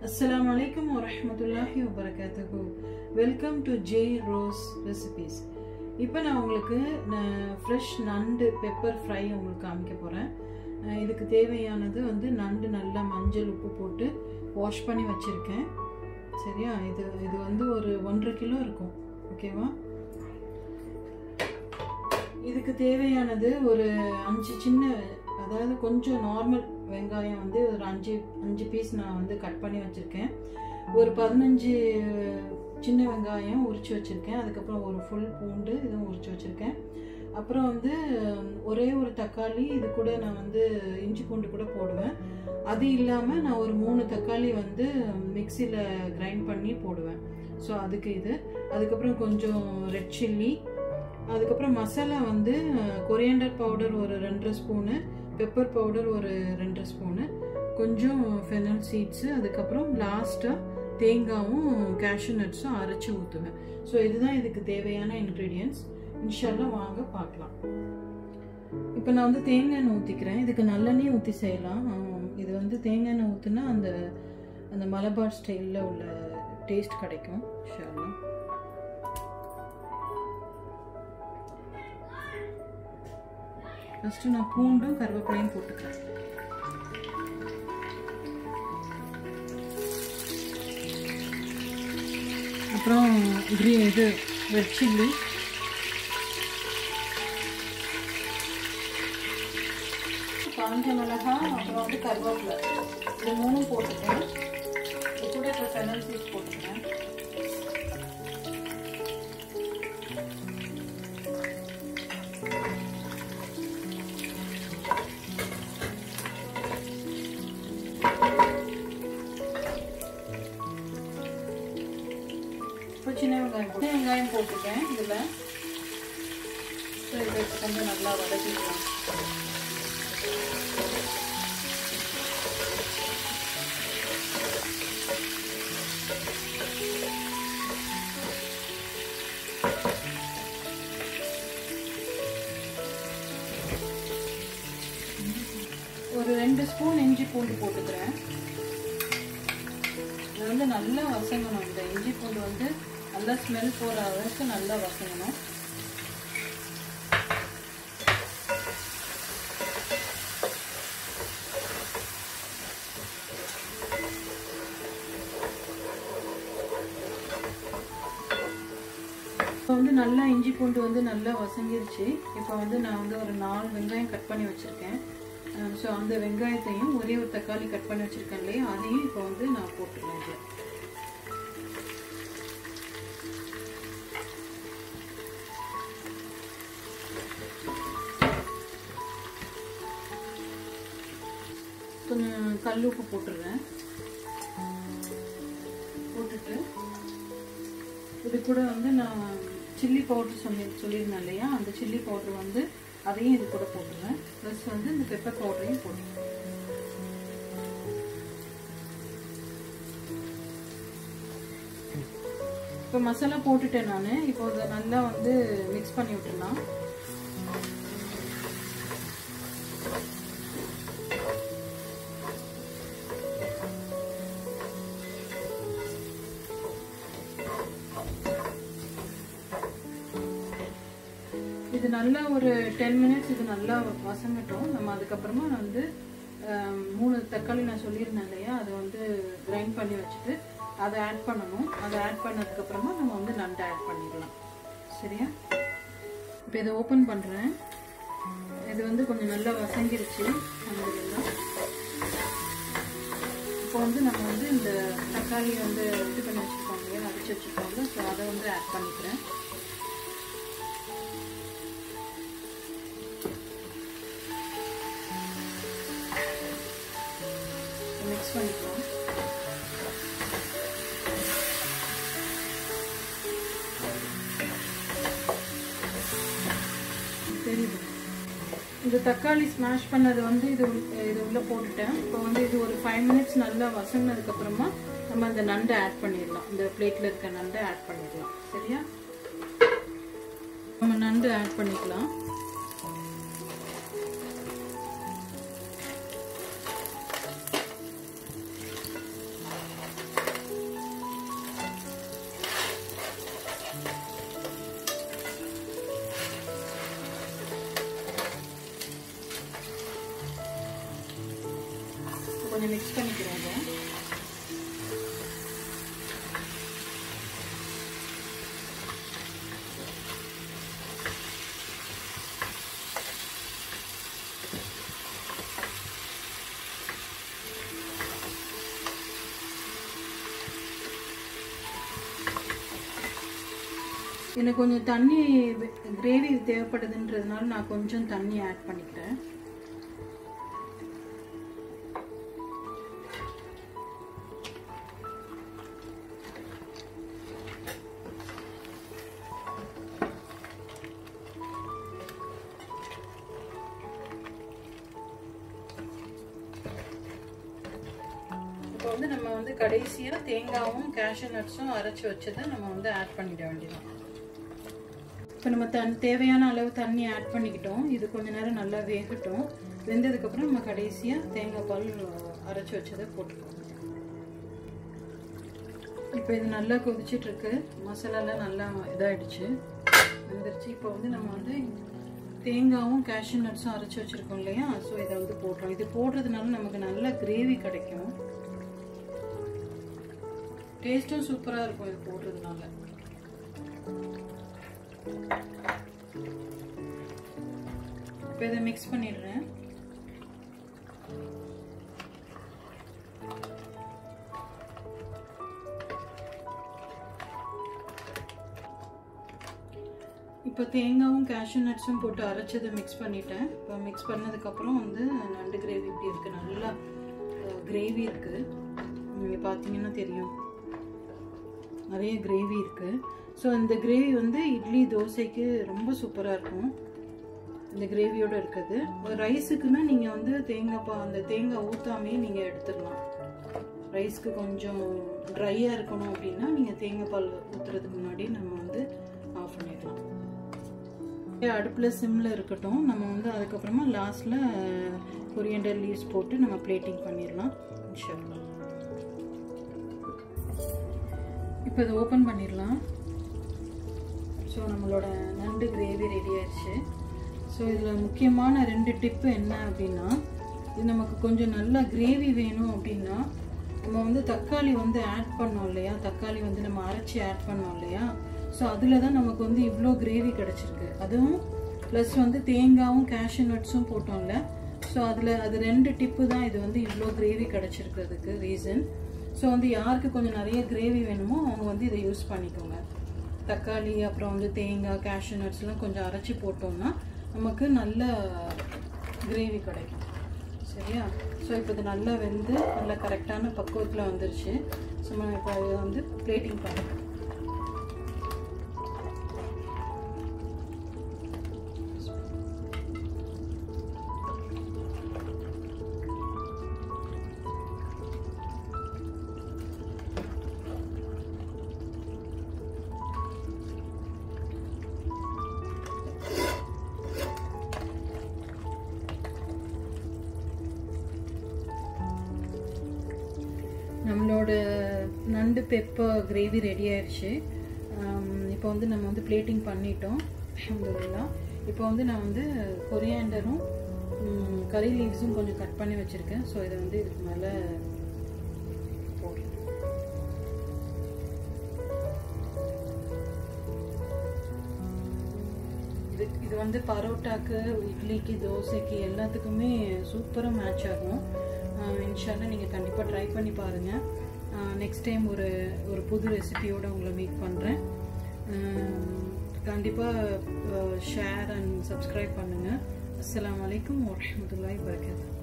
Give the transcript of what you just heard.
அஸ்லாம் வலைக்கம் வரமத்துல்லாஹி வபரகாத்துக்கு welcome to J Rose recipes இப்போ நான் உங்களுக்கு ஃப்ரெஷ் நண்டு பெப்பர் ஃப்ரை உங்களுக்கு காமிக்க போகிறேன் இதுக்கு தேவையானது வந்து நண்டு நல்லா மஞ்சள் உப்பு போட்டு வாஷ் பண்ணி வச்சுருக்கேன். சரியா? இது இது வந்து ஒரு ஒன்றரை கிலோ இருக்கும். ஓகேவா இதுக்கு தேவையானது ஒரு அஞ்சு சின்ன அதாவது கொஞ்சம் நார்மல் வெங்காயம் வந்து ஒரு அஞ்சு அஞ்சு பீஸ் நான் வந்து கட் பண்ணி வச்சுருக்கேன். ஒரு பதினஞ்சு சின்ன வெங்காயம் உரித்து வச்சுருக்கேன். அதுக்கப்புறம் ஒரு ஃபுல் பூண்டு இதுவும் உரித்து வச்சுருக்கேன். அப்புறம் வந்து ஒரே ஒரு தக்காளி இது கூட நான் வந்து இஞ்சி பூண்டு கூட போடுவேன். அது இல்லாமல் நான் ஒரு மூணு தக்காளி வந்து மிக்சியில் கிரைண்ட் பண்ணி போடுவேன். ஸோ அதுக்கு இது. அதுக்கப்புறம் கொஞ்சம் ரெட் சில்லி அதுக்கப்புறம் மசாலா வந்து கொரியண்டர் பவுடர் ஒரு ரெண்டரை ஸ்பூனு பெப்பர் பவுடர் ஒரு ரெண்டரை ஸ்பூனு கொஞ்சம் ஃபெனல் சீட்ஸு அதுக்கப்புறம் லாஸ்ட்டாக தேங்காவும் கேஷ்யூ நட்ஸும் அரைச்சி ஊற்றுவேன் ஸோ இதுதான் இதுக்கு தேவையான இன்க்ரீடியன்ஸ் இன்ஷால்லாம் வாங்க பார்க்கலாம். இப்போ நான் வந்து தேங்காய் எண்ணெய் ஊற்றிக்கிறேன் இதுக்கு நல்லெண்ணெய் ஊற்றி செய்யலாம். இது வந்து தேங்காய் எண்ணெய் ஊற்றுனா அந்த அந்த மலபார் ஸ்டைலில் உள்ள டேஸ்ட் கிடைக்கும் இன்ஷால்லாம் ஃபஸ்ட்டு நான் பூண்டும் கருவேப்பிலையும் போட்டுக்கிறேன். அப்புறம் கிரீ இது ரெட் சில்லி காஞ்ச மிளகா அப்புறம் வந்து கருவேப்பிலை. இது மூணும் போட்டுக்கிறேன். இது கூட இப்போ ஃபெனல் சீஸ் போட்டுக்கிறேன். சின்ன வெங்காயம் போட்டு வெங்காயம் போட்டுட்டேன் இதில். ஸோ இதை கொஞ்சம் நல்லா வதக்கிக்கலாம். ஒரு ரெண்டு ஸ்பூன் இஞ்சி பூண்டு போட்டுக்கிறேன். இது வந்து நல்லா வசங்கணும் இந்த இஞ்சி பூண்டு வந்து நல்லா ஸ்மெல் போகிற அளவுக்கு நல்லா வசங்கணும் இப்போ வந்து நல்லா இஞ்சி பூண்டு வந்து நல்லா வசங்கிருச்சு இப்போ வந்து நான் வந்து ஒரு நாலு வெங்காயம் கட் பண்ணி வச்சுருக்கேன். ஸோ அந்த வெங்காயத்தையும் ஒரே ஒரு தக்காளி கட் பண்ணி வச்சுருக்கேன் இல்லையா? அதையும் இப்போ வந்து நான் போட்டுருவேன் கொஞ்சம் கல் உப்பு போட்டுடுறேன் போட்டுட்டு இது கூட வந்து நான் சில்லி பவுடர் சொல்லி சொல்லியிருந்தேன் இல்லையா? அந்த சில்லி பவுடர் வந்து அதையும் இது கூட போட்டுருவேன். ப்ளஸ் வந்து இந்த பெப்பர் பவுடரையும் போட்டுருவேன். இப்போ மசாலா போட்டுட்டேன் நான். இப்போ இதை நல்லா வந்து மிக்ஸ் பண்ணி விட்டுடலாம். இது நல்லா ஒரு டென் மினிட்ஸ் இது நல்லா வசங்கட்டும். நம்ம அதுக்கப்புறமா வந்து மூணு தக்காளி நான் சொல்லியிருந்தேன் இல்லையா? அதை வந்து கிரைண்ட் பண்ணி வச்சுட்டு அதை ஆட் பண்ணணும். அதை ஆட் பண்ணதுக்கப்புறமா நம்ம வந்து நண்டை ஆட் பண்ணிடலாம் சரியா? இப்போ இதை ஓப்பன் பண்ணுறேன் இது வந்து கொஞ்சம் நல்லா வசங்கிருச்சு. அந்ததெல்லாம் இப்போ வந்து நம்ம வந்து இந்த தக்காளி வந்து இது பண்ணி வச்சுருக்கோம் இல்லையா? அடிச்சு வச்சுருக்கோம்ல. ஸோ அதை வந்து ஆட் பண்ணிக்கிறேன். பண்ணிக்கலாம் தெரியுது. இந்த தக்காளி ஸ்மாஷ் பண்ணது வந்து இது இது உள்ளே போட்டுட்டேன். இப்போ வந்து இது ஒரு ஃபைவ் மினிட்ஸ் நல்லா வசங்கினதுக்கப்புறமா நம்ம அந்த நண்டை ஆட் பண்ணிடலாம். இந்த பிளேட்டில் இருக்க நண்டை ஆட் பண்ணிடலாம். சரியா? நம்ம நண்டு ஆட் பண்ணிக்கலாம். கொஞ்சம் மிக்ஸ் பண்ணிக்கிறோம் இதை எனக்கு கொஞ்சம் தண்ணி கிரேவி தேவைப்படுதுன்றதுனால நான் கொஞ்சம் தண்ணி ஆட் பண்ணிக்கிறேன். வந்து நம்ம வந்து கடைசியாக தேங்காவும் கேஷ்யூ நட்ஸும் அரைச்சி வச்சதை நம்ம வந்து ஆட் பண்ணிட வேண்டியதான் இப்போ நம்ம தன் தேவையான அளவு தண்ணி ஆட் பண்ணிக்கிட்டோம். இது கொஞ்ச நேரம் நல்லா வேகட்டும். வெந்ததுக்கப்புறம் நம்ம கடைசியாக தேங்காய் பால் அரைச்சி வச்சதை போட்டுக்கோங்க இப்போ இது நல்லா கொதிச்சிட்ருக்கு மசாலாலாம் நல்லா இதாயிடுச்சு. வந்துருச்சு. இப்போ வந்து நம்ம வந்து தேங்காவும் கேஷ்யூ நட்ஸும் அரைச்சி வச்சுருக்கோம் இல்லையா? ஸோ இதை வந்து போடுறோம் இது போடுறதுனால நமக்கு நல்ல கிரேவி கிடைக்கும். டேஸ்ட்டும் சூப்பராக இருக்கும் இது போடுறதுனால இப்போ இதை மிக்ஸ் பண்ணிடுறேன். இப்போ தேங்காவும் கேஷ்யூ நட்ஸும் போட்டு அரைச்சதை மிக்ஸ் பண்ணிட்டேன். இப்போ மிக்ஸ் பண்ணதுக்கப்புறம் வந்து நண்டு கிரேவி இப்படி இருக்குது நல்லா கிரேவி இருக்குது நீங்கள் பார்த்தீங்கன்னா தெரியும். நிறைய கிரேவி இருக்குது ஸோ இந்த கிரேவி வந்து இட்லி தோசைக்கு ரொம்ப சூப்பராக இருக்கும். இந்த கிரேவியோட இருக்குது ரைஸுக்குன்னா நீங்கள் வந்து தேங்காய் பா அந்த தேங்காய் ஊற்றாமே நீங்கள் எடுத்துடலாம். ரைஸ்க்கு கொஞ்சம் ட்ரையாக இருக்கணும் அப்படின்னா நீங்கள் தேங்காய் பால் ஊற்றுறதுக்கு முன்னாடி நம்ம வந்து ஆஃப் பண்ணிடலாம். அடுப்பில் சிம்மில் இருக்கட்டும். நம்ம வந்து அதுக்கப்புறமா லாஸ்ட்டில் கொரியண்டர் லீவ்ஸ் போட்டு நம்ம பிளேட்டிங் பண்ணிடலாம். இன்ஷால்லாம் இப்போ இதை ஓப்பன் பண்ணிடலாம். ஸோ நம்மளோட நண்டு கிரேவி ரெடி ஆயிடுச்சு. ஸோ இதில் முக்கியமான ரெண்டு டிப்பு என்ன அப்படின்னா இது நமக்கு கொஞ்சம் நல்லா கிரேவி வேணும் அப்படின்னா நம்ம வந்து தக்காளி வந்து ஆட் பண்ணோம் இல்லையா? தக்காளி வந்து நம்ம அரைச்சி ஆட் பண்ணோம் இல்லையா? ஸோ அதில் தான் நமக்கு வந்து இவ்வளோ கிரேவி கிடச்சிருக்கு. அதுவும் ப்ளஸ் வந்து தேங்காவும் கேஷ்யூ நட்ஸும் போட்டோம்ல. ஸோ அதில் அது ரெண்டு டிப்பு தான் இது வந்து இவ்வளோ கிரேவி கிடச்சிருக்கிறதுக்கு ரீசன் ஸோ வந்து யாருக்கு கொஞ்சம் நிறைய கிரேவி வேணுமோ அவங்க வந்து இதை யூஸ் பண்ணிக்கோங்க. தக்காளி அப்புறம் வந்து தேங்காய் கேஷ்யூ நட்ஸ்லாம் கொஞ்சம் அரைச்சி போட்டோம்னா நமக்கு நல்ல கிரேவி கிடைக்கும். சரியா? ஸோ இப்போ இது நல்லா வெந்து நல்லா கரெக்டான பக்குவத்தில் வந்துருச்சு. ஸோ நம்ம இப்போ வந்து பிளேட்டிங் பண்ணிக்கலாம் நம்மளோட நண்டு பெப்பர் கிரேவி ரெடி ஆயிடுச்சு இப்போ வந்து நம்ம வந்து பிளேட்டிங் பண்ணிட்டோம் அல்ஹம்துலில்லாஹ் இப்போ வந்து நான் வந்து கொரியாண்டரும் கறி லீவ்ஸும் கொஞ்சம் கட் பண்ணி வச்சுருக்கேன். ஸோ இதை வந்து இதுக்கு மேலே இது இது வந்து பரோட்டாக்கு இட்லிக்கு தோசைக்கு எல்லாத்துக்குமே சூப்பராக மேட்ச் ஆகும். இன்ஷால்லாம் நீங்கள் கண்டிப்பாக ட்ரை பண்ணி பாருங்கள் நெக்ஸ்ட் டைம் ஒரு ஒரு புது ரெசிபியோடு உங்களை மீட் பண்ணுறேன் கண்டிப்பாக ஷேர் அண்ட் சப்ஸ்கிரைப் பண்ணுங்கள் அஸ்லாம் வலைக்கம் வரமத்துல்லாய் வரகாத்து